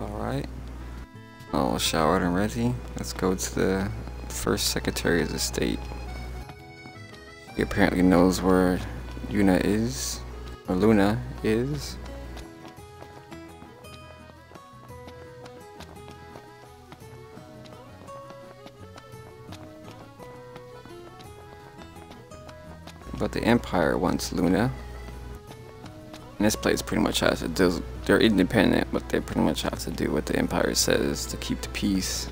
Alright. All showered and ready. Let's go to the first Secretary of the State. He apparently knows where Yuna is, or Luna is. But the Empire wants Luna. And this place pretty much has to do, they're independent, but they pretty much have to do what the Empire says to keep the peace.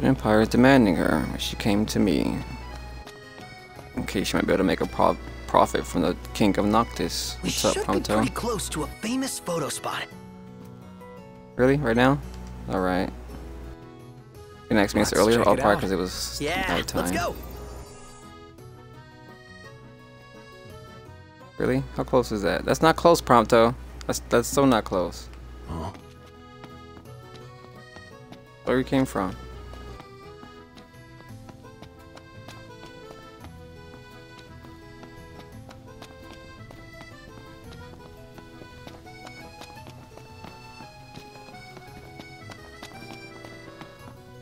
The Empire is demanding her. She came to me. In case she might be able to make a pro profit from the King of Noctis. We What's up, should be pretty close to a famous photo spot. Really? Right now? Alright. You can ask me this earlier? probably because it was Yeah, nighttime. let's go. Really? How close is that? That's not close, Prompto. That's that's so not close. Oh. Where you came from?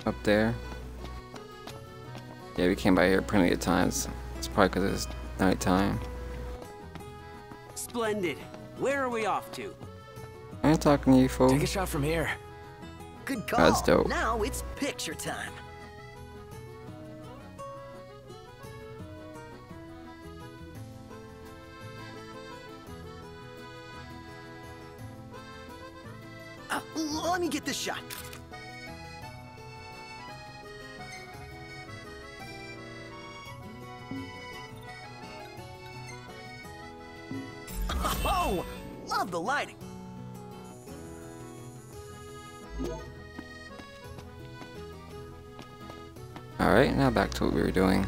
Up there. Yeah, we came by here plenty of times. It's probably because it's nighttime. Splendid. Where are we off to? I ain't talking to you, fool. Take a shot from here. Good call. That's dope. Now it's picture time. Uh, let me get this shot. The lighting. Alright, now back to what we were doing.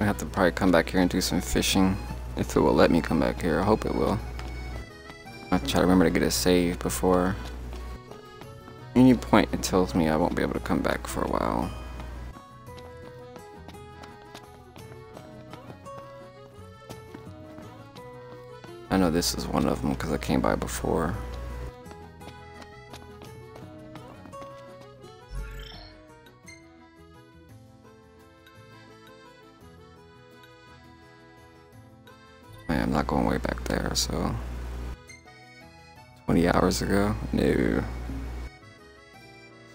I have to probably come back here and do some fishing. If it will let me come back here, I hope it will. I'll try to remember to get a save before any point it tells me I won't be able to come back for a while. I know this is one of them because I came by before. So 20 hours ago? No.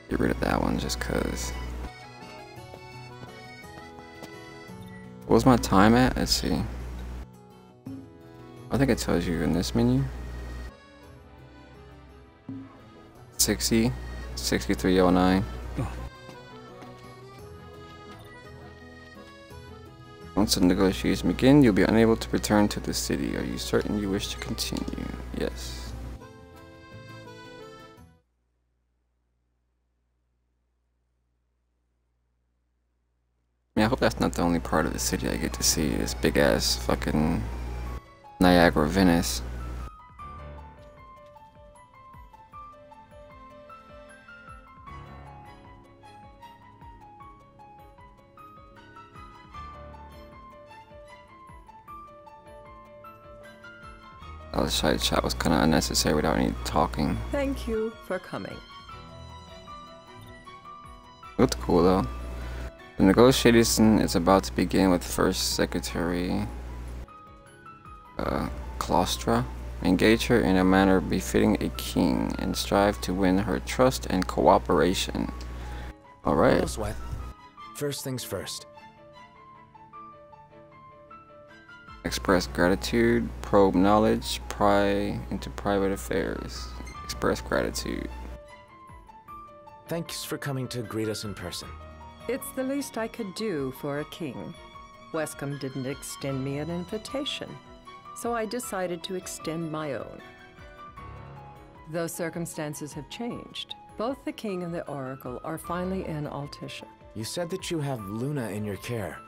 Get rid of that one just cause. What was my time at? Let's see. I think it tells you in this menu. 60, 6309. Once the negotiations begin, you'll be unable to return to the city. Are you certain you wish to continue? Yes. I mean, I hope that's not the only part of the city I get to see. This big ass fucking Niagara, Venice. Side shot was kind of unnecessary without any talking. Thank you for coming. Looked cool though. The negotiation is about to begin with First Secretary uh, Claustra. Engage her in a manner befitting a king and strive to win her trust and cooperation. Alright. First things first. Express gratitude, probe knowledge, pry into private affairs. Express gratitude. Thanks for coming to greet us in person. It's the least I could do for a king. Weskham didn't extend me an invitation, so I decided to extend my own. Though circumstances have changed, both the king and the oracle are finally in Altissia. You said that you have Luna in your care.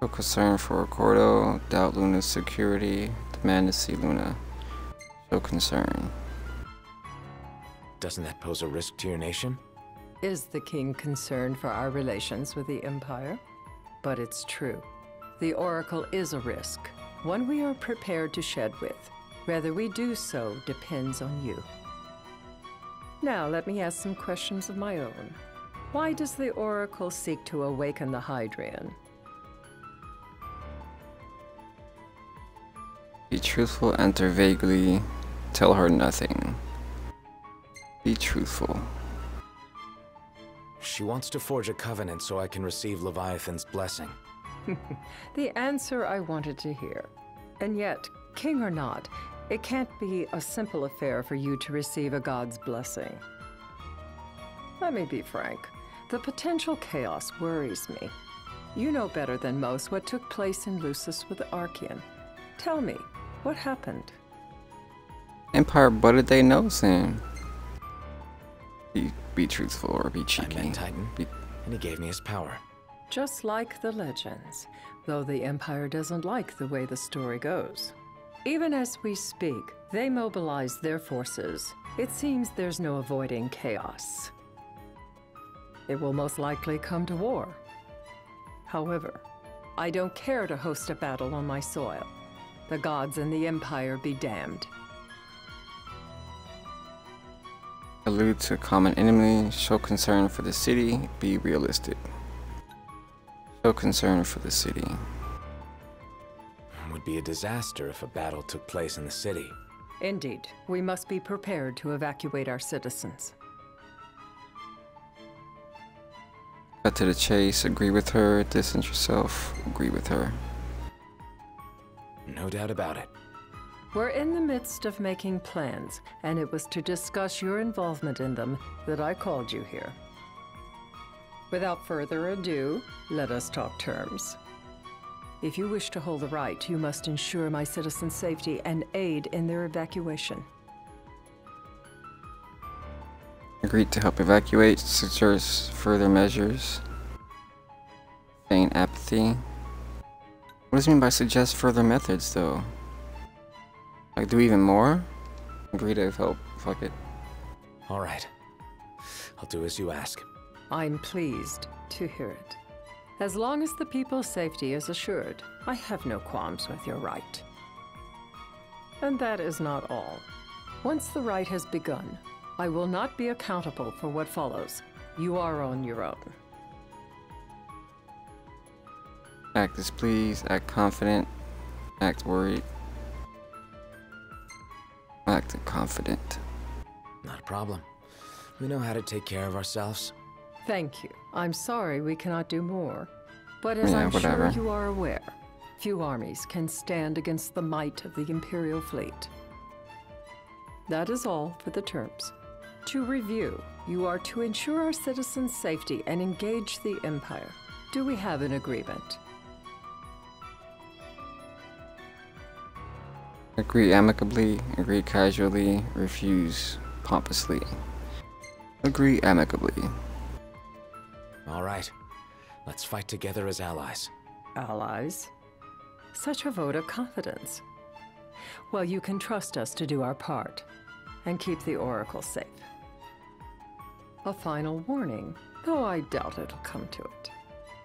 Show concern for Accordo. Doubt Luna's security. Demand to see Luna. Show concern. Doesn't that pose a risk to your nation? Is the king concerned for our relations with the Empire? But it's true. The Oracle is a risk, one we are prepared to shed with. Whether we do so depends on you. Now, let me ask some questions of my own. Why does the Oracle seek to awaken the Hydraean? Be truthful, enter vaguely. Tell her nothing. Be truthful. She wants to forge a covenant so I can receive Leviathan's blessing. The answer I wanted to hear. And yet, king or not, it can't be a simple affair for you to receive a god's blessing. Let me be frank. The potential chaos worries me. You know better than most what took place in Lucis with the Archaean. Tell me, what happened? Empire butted they nose in. Be, be truthful or be I cheeky. met Titan, Be, and he gave me his power. Just like the legends, though the Empire doesn't like the way the story goes. Even as we speak, they mobilize their forces. It seems there's no avoiding chaos. It will most likely come to war. However, I don't care to host a battle on my soil. The gods and the Empire be damned. allude to common enemy. Show concern for the city. Be realistic. Show concern for the city. It would be a disaster if a battle took place in the city. Indeed, we must be prepared to evacuate our citizens. Cut to the chase. Agree with her. Distance yourself. Agree with her. No doubt about it. We're in the midst of making plans, and it was to discuss your involvement in them that I called you here. Without further ado, let us talk terms. If you wish to hold the rite, you must ensure my citizens' safety and aid in their evacuation. Agreed to help evacuate. Suggest further measures. Feign apathy. What does it mean by suggest further methods, though? Like, do even more? Agree to help. Fuck it. All rite. I'll do as you ask. I'm pleased to hear it. As long as the people's safety is assured, I have no qualms with your rite. And that is not all. Once the right has begun, I will not be accountable for what follows. You are on your own. Act displeased. Act confident. Act worried. Act confident. Not a problem. We know how to take care of ourselves. Thank you. I'm sorry we cannot do more. But as Yeah, I'm whatever. sure you are aware, few armies can stand against the might of the Imperial fleet. That is all for the terms. To review, you are to ensure our citizens' safety and engage the Empire. Do we have an agreement? Agree amicably. Agree casually. Refuse pompously. Agree amicably. All right. Let's fight together as allies. Allies? Such a vote of confidence. Well, you can trust us to do our part and keep the Oracle safe. A final warning, though I doubt it'll come to it.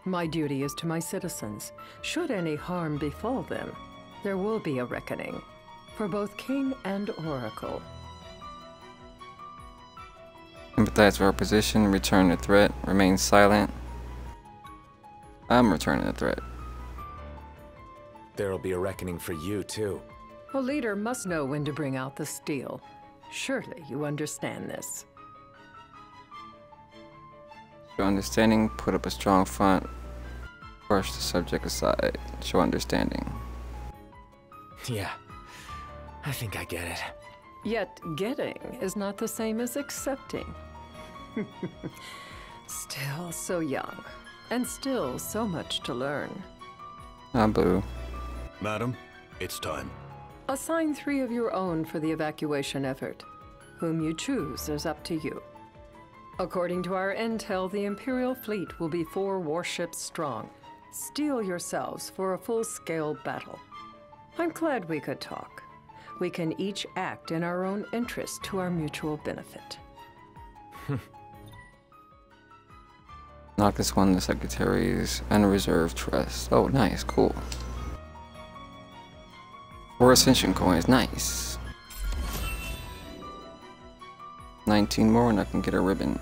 My duty is to my citizens. Should any harm befall them, there will be a reckoning for both King and Oracle. Empathize with our position. Return the threat. Remain silent. I'm returning the threat. There'll be a reckoning for you, too. A leader must know when to bring out the steel. Surely you understand this. Show understanding. Put up a strong front. Brush the subject aside. Show understanding. Yeah. I think I get it. Yet getting is not the same as accepting. still so young, and still so much to learn. Ah, boo. Madam, it's time. Assign three of your own for the evacuation effort. Whom you choose is up to you. According to our intel, the Imperial fleet will be four warships strong, Steel yourselves for a full scale battle. I'm glad we could talk. We can each act in our own interest to our mutual benefit. Noctis won the Secretary's unreserved trust. Oh, nice, cool. Four Ascension coins, nice. 19 more and I can get a ribbon.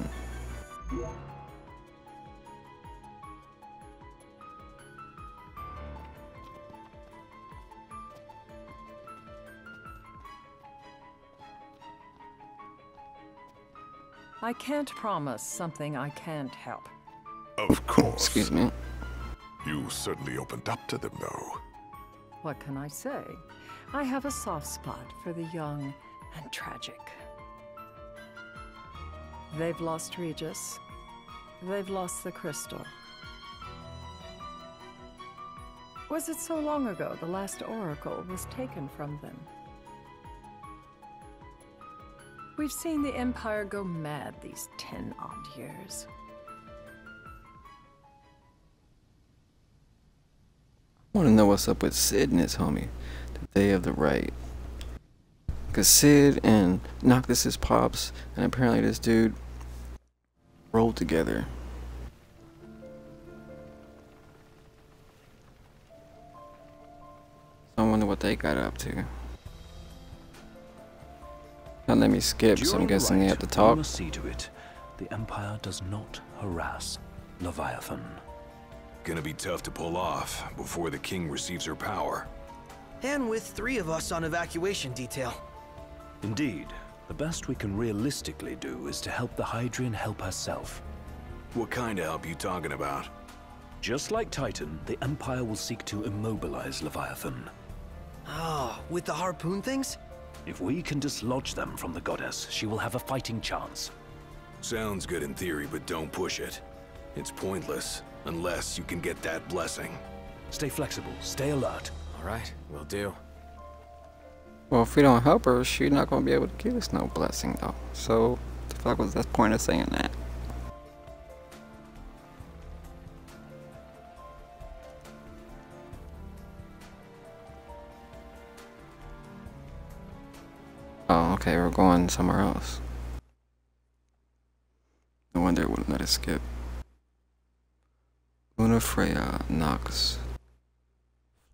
I can't promise something I can't help. Of course. Excuse me. You certainly opened up to them, though. What can I say? I have a soft spot for the young and tragic. They've lost Regis. They've lost the crystal. Was it so long ago the last oracle was taken from them? We've seen the Empire go mad these ten odd years. I want to know what's up with Cid and his homie. That they have the right. Because Cid and Noctis's pops, and apparently this dude, rolled together. I wonder what they got up to. Now let me skip, so I'm During the guessing they rite, have to we talk. must see to it. The Empire does not harass Leviathan. Gonna be tough to pull off before the king receives her power. And with three of us on evacuation detail. Indeed, the best we can realistically do is to help the Hydraean help herself. What kind of help you talking about? Just like Titan, the Empire will seek to immobilize Leviathan. Oh, with the harpoon things? If we can dislodge them from the goddess, she will have a fighting chance. Sounds good in theory, but don't push it. It's pointless, unless you can get that blessing. Stay flexible, stay alert. All right, will do. Well, if we don't help her, she's not gonna be able to give us no blessing, though. So, the fuck was the point of saying that? Oh, okay, we're going somewhere else. No wonder it wouldn't let us skip. Lunafreya, Nox,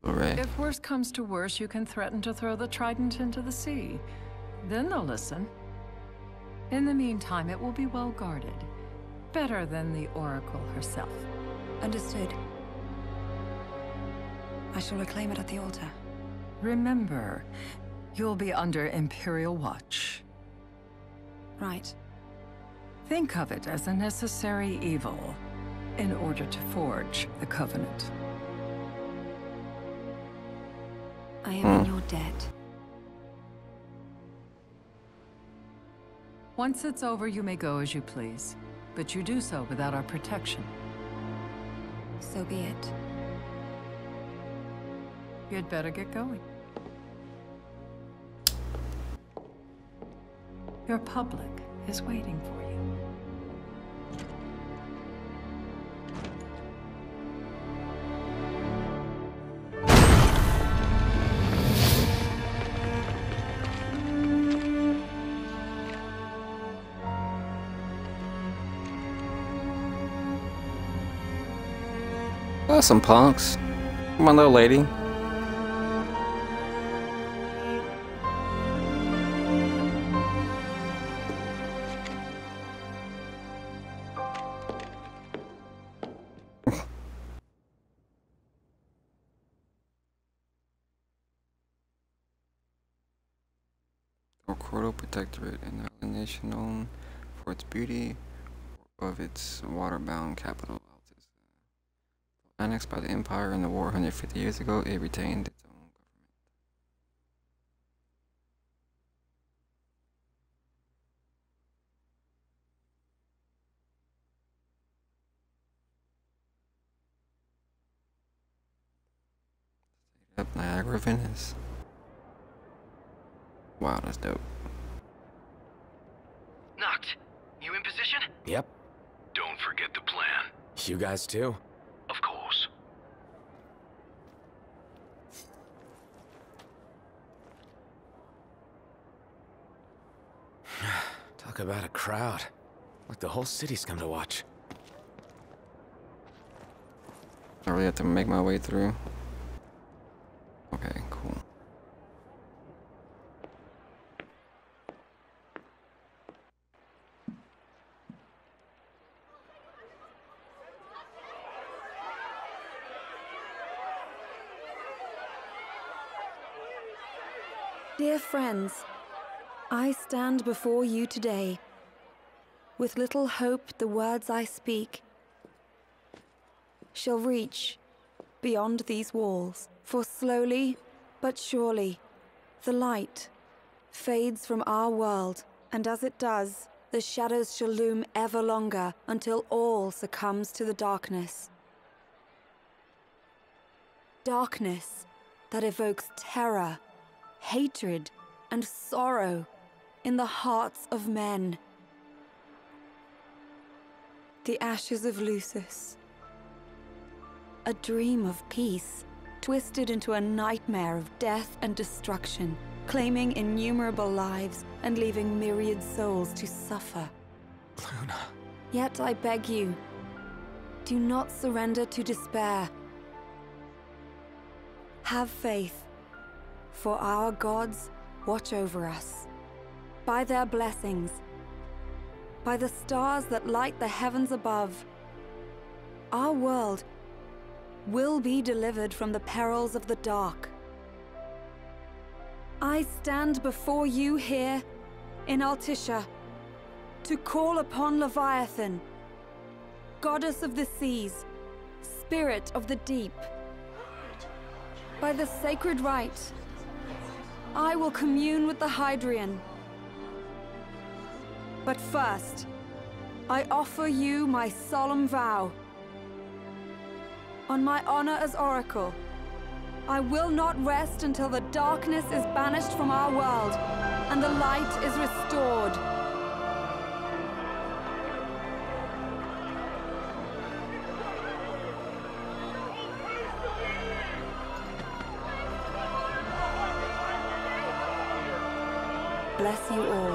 Fleuret. If worse comes to worse, you can threaten to throw the trident into the sea. Then they'll listen. In the meantime, it will be well guarded. Better than the Oracle herself. Understood. I shall reclaim it at the altar. Remember, you'll be under Imperial watch. Right. Think of it as a necessary evil in order to forge the Covenant. I am in your debt. Once it's over, you may go as you please. But you do so without our protection. So be it. You'd better get going. Your public is waiting for you. Oh, some punks. On, little lady. Cordo Protectorate, an island nation known for its beauty of its water-bound capital. Annexed by the Empire in the war 150 years ago, it retained its own government. Up Niagara, Venice. Wow, that's dope. Noct. You in position? Yep. Don't forget the plan. You guys too? Of course. Talk about a crowd. Like the whole city's come to watch. I really have to make my way through. Okay. Dear friends, I stand before you today with little hope the words I speak shall reach beyond these walls, for slowly but surely the light fades from our world, and as it does, the shadows shall loom ever longer until all succumbs to the darkness. Darkness that evokes terror hatred, and sorrow in the hearts of men. The ashes of Lucis. A dream of peace, twisted into a nightmare of death and destruction, claiming innumerable lives and leaving myriad souls to suffer. Luna. Yet I beg you, do not surrender to despair. Have faith for our gods watch over us. By their blessings, by the stars that light the heavens above, our world will be delivered from the perils of the dark. I stand before you here in Altissia to call upon Leviathan, goddess of the seas, spirit of the deep. By the sacred rite I will commune with the Hydraean. But first, I offer you my solemn vow. On my honor as Oracle, I will not rest until the darkness is banished from our world and the light is restored. Bless you all.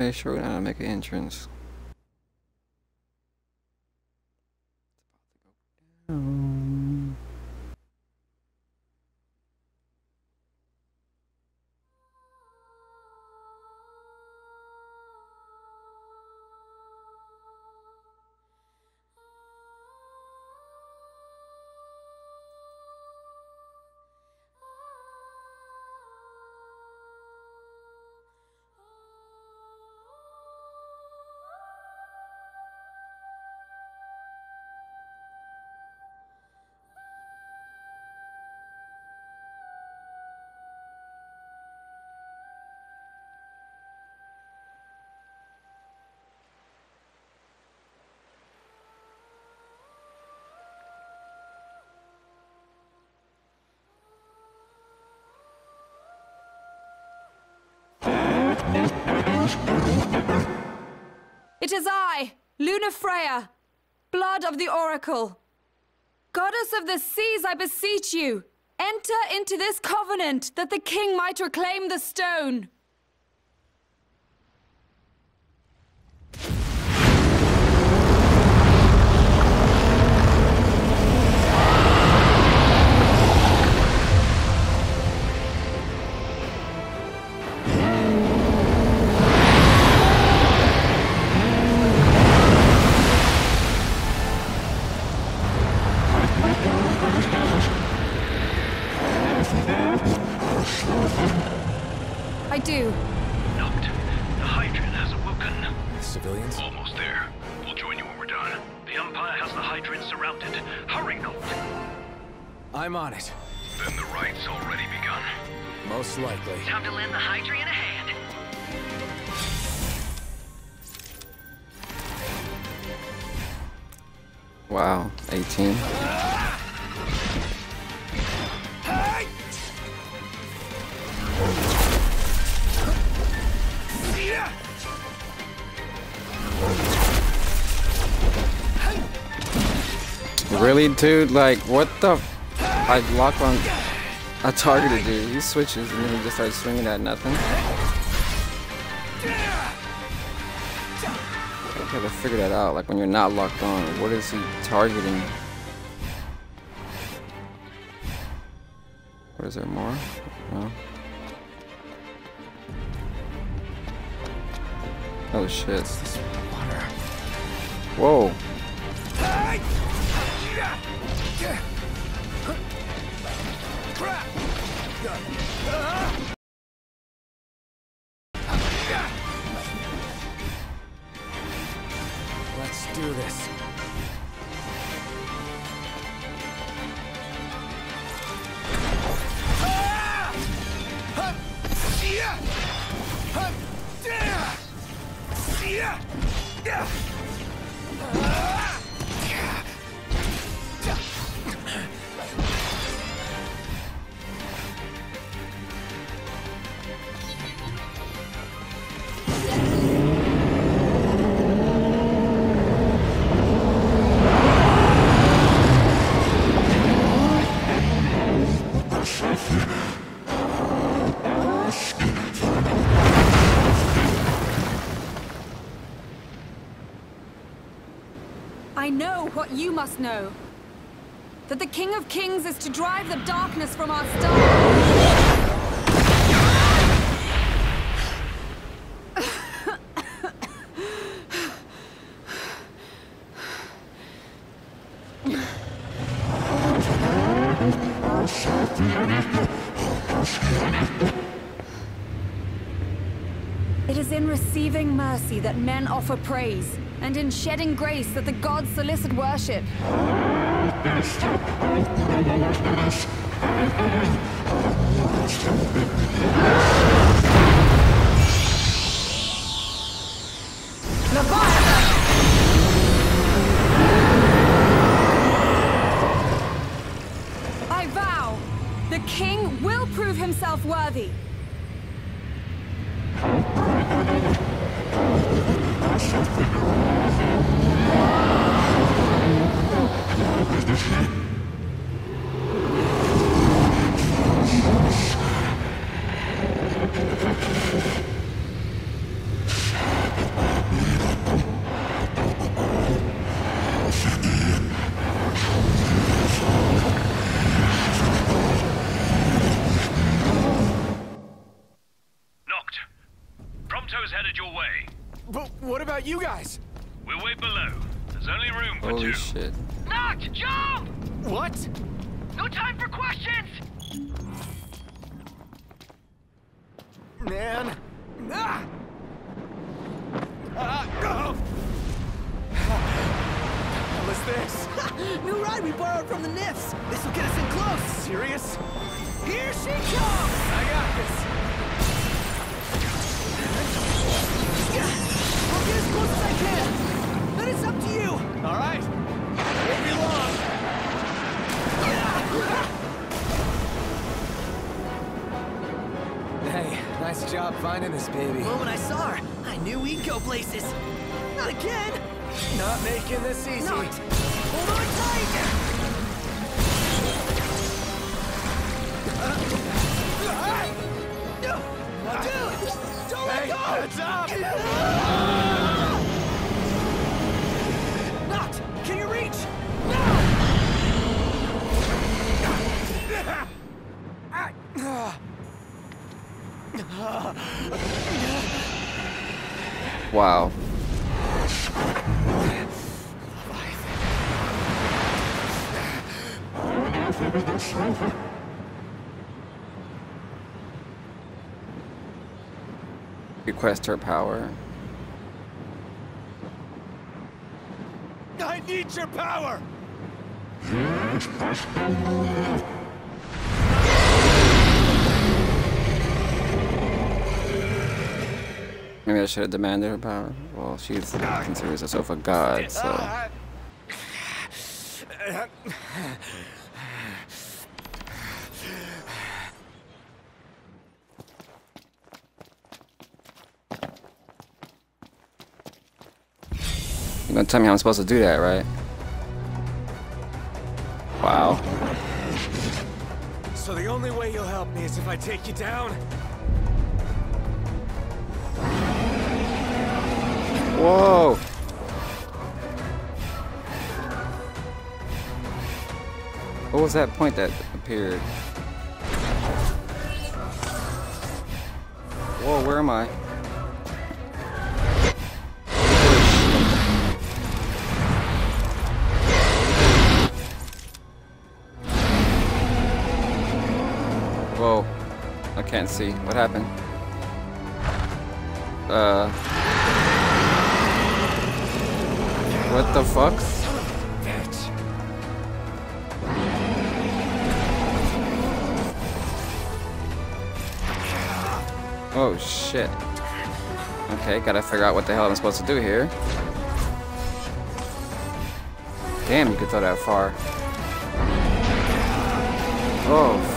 They sure we know how to make an entrance. It is I, Lunafreya, blood of the Oracle. Goddess of the seas, I beseech you, enter into this covenant that the king might reclaim the stone. 18. Really, dude? Like, what the? I lock on. I targeted dude. He switches and then he just starts swinging at nothing. I gotta figure that out. Like when you're not locked on, what is he targeting? Is there more? No. Oh shit. Whoa. Let's you must know. That the King of Kings is to drive the darkness from our star. It is in receiving mercy that men offer praise, and in shedding grace that the gods solicit worship. I vow, the king will prove himself worthy. Noct. Prompto's headed your way. But what about you guys? We'll wait below. There's only room for Holy two. Shit. Finding this baby. Well, when I saw her, I knew we'd go places. Not again. Not making this easy. Not. Hold on tight. Request her power. I need your power! Maybe I should have demanded her power. Well, she's considers herself a god, so. You're gonna tell me I'm supposed to do that, right? Wow. So the only way you'll help me is if I take you down? Whoa! What was that point that appeared? Whoa, where am I? Can't see. What happened? Uh. What the fuck? Oh shit. Okay, gotta figure out what the hell I'm supposed to do here. Damn, you could throw that far. Oh,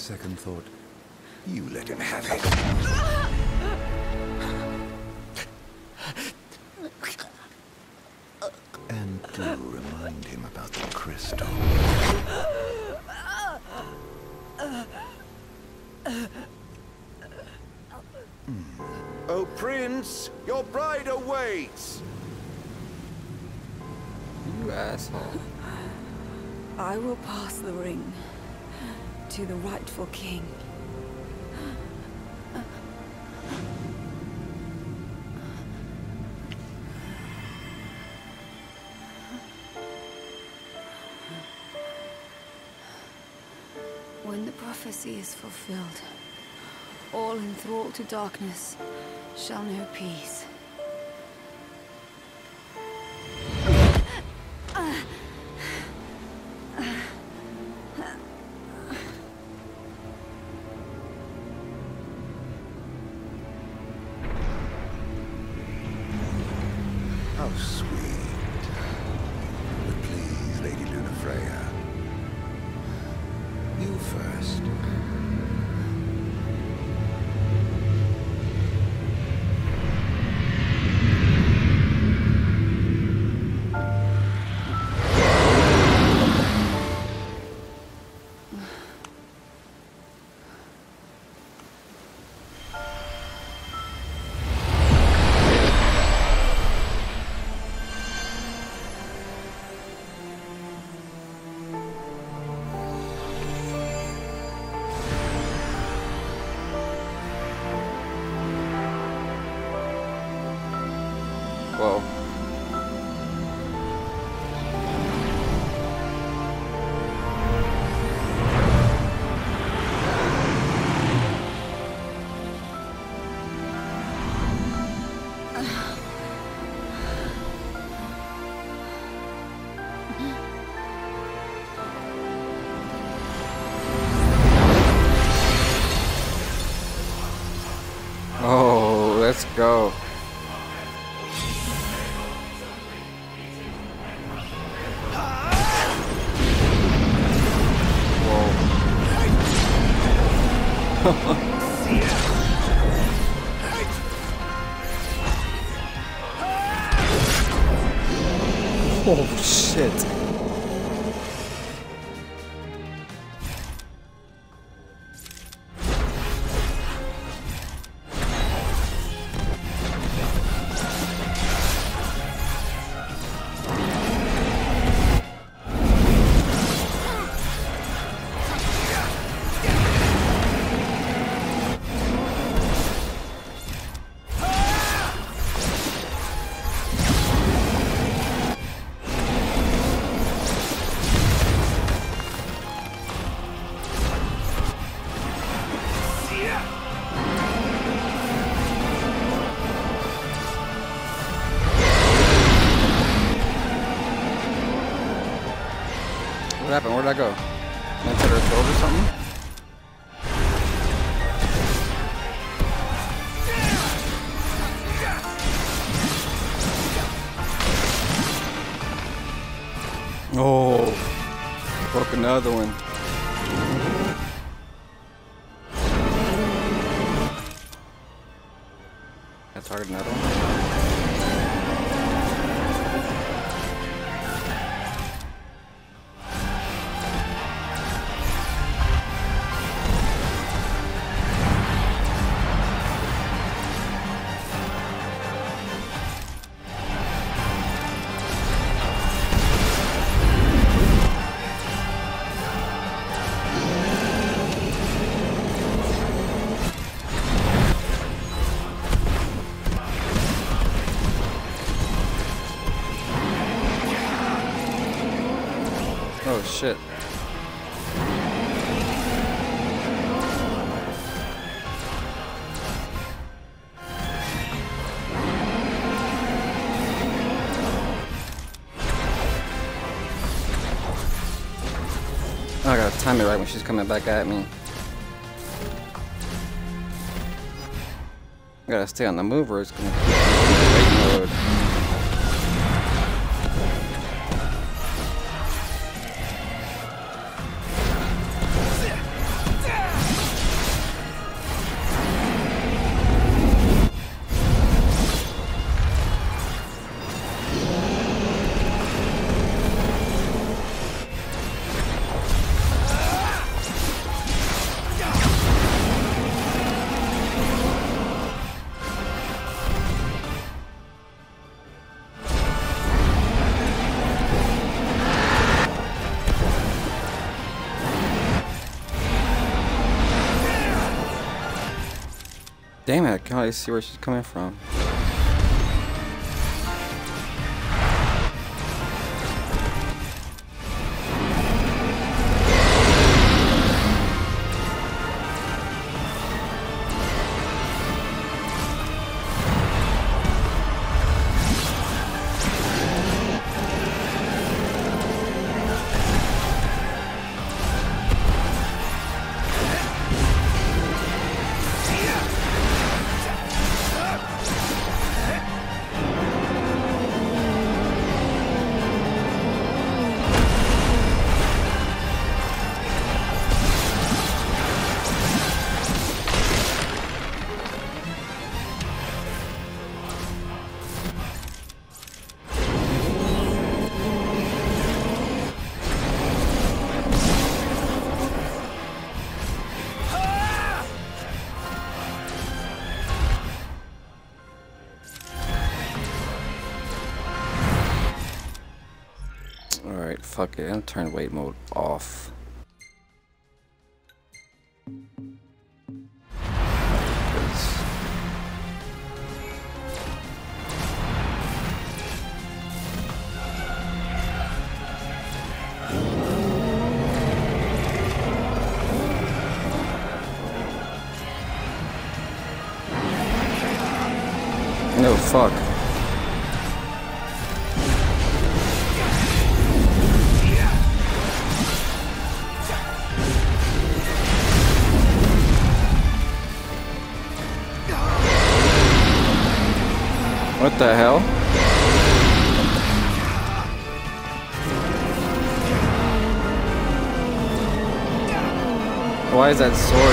second thought, you let him have it. And do remind him about the crystal. Hmm. Oh, Prince, your bride awaits! You asshole. I will pass the ring to the rightful king. When the prophecy is fulfilled, all enthralled to darkness shall know peace. Go. Oh I targeted another time it right when she's coming back at me. Gotta stay on the move or it's gonna Damn it, I can't really see where she's coming from. Alright, fuck it. I'm turn wait mode off. Is that sword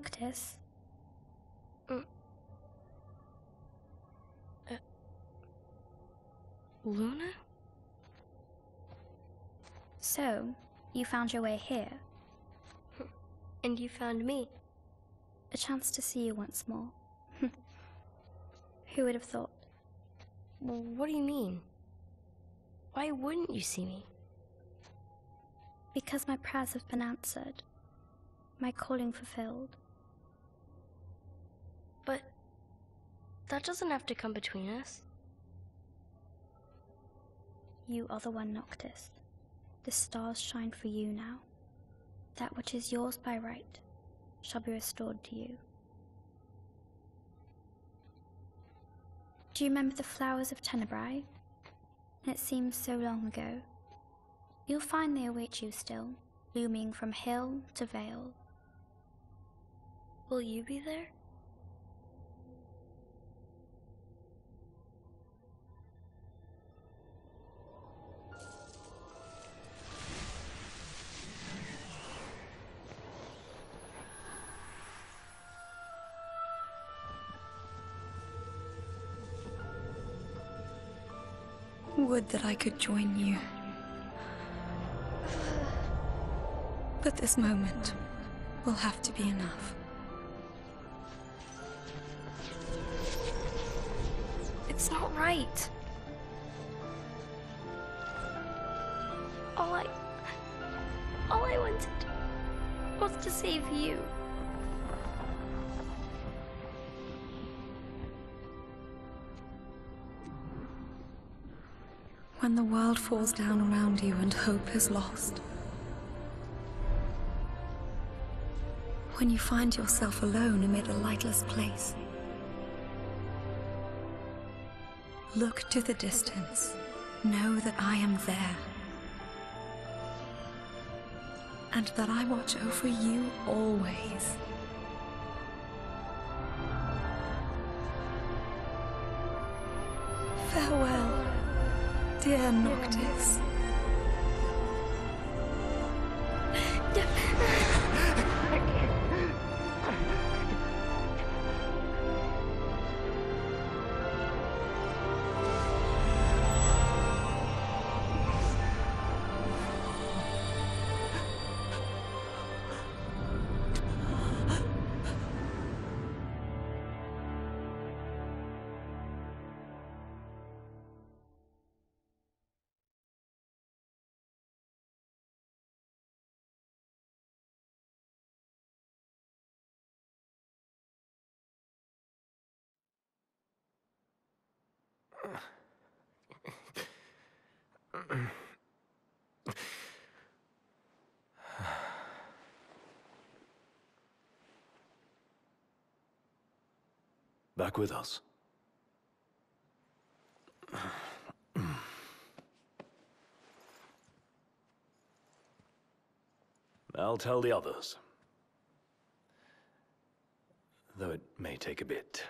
Noctis? Mm. Uh, Luna? So, you found your way here? And you found me? A chance to see you once more. Who would have thought? Well, what do you mean? Why wouldn't you see me? Because my prayers have been answered. My calling fulfilled. But that doesn't have to come between us. You are the one, Noctis. The stars shine for you now. That which is yours by right shall be restored to you. Do you remember the flowers of Tenebrae? It seems so long ago. You'll find they await you still, blooming from hill to vale. Will you be there? Would that I could join you. But this moment will have to be enough. It's not right. All I. All I wanted was to save you. When the world falls down around you and hope is lost. When you find yourself alone amid a lightless place. Look to the distance. Know that I am there. And that I watch over you always. Dear Noctis. Back with us. I'll tell the others. Though it may take a bit.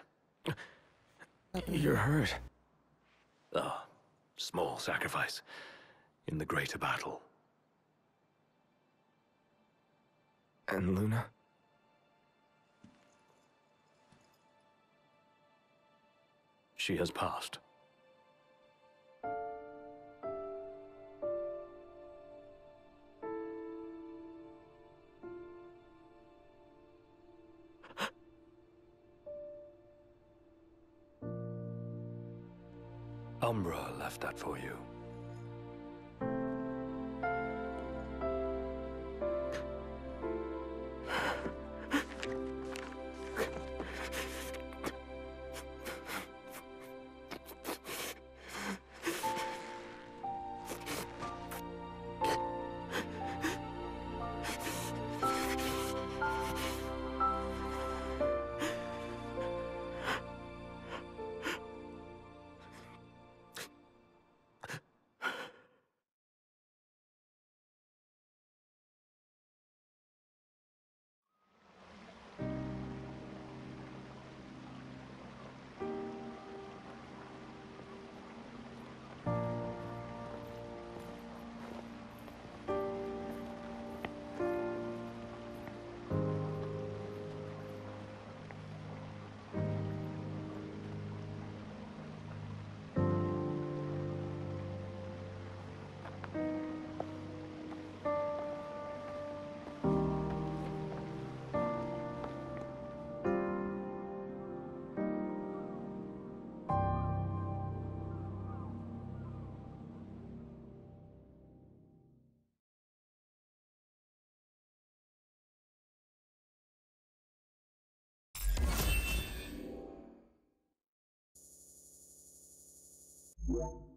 You're hurt. Ah, small sacrifice in the greater battle. And Luna? She has passed. Umbra left that for you. Yeah.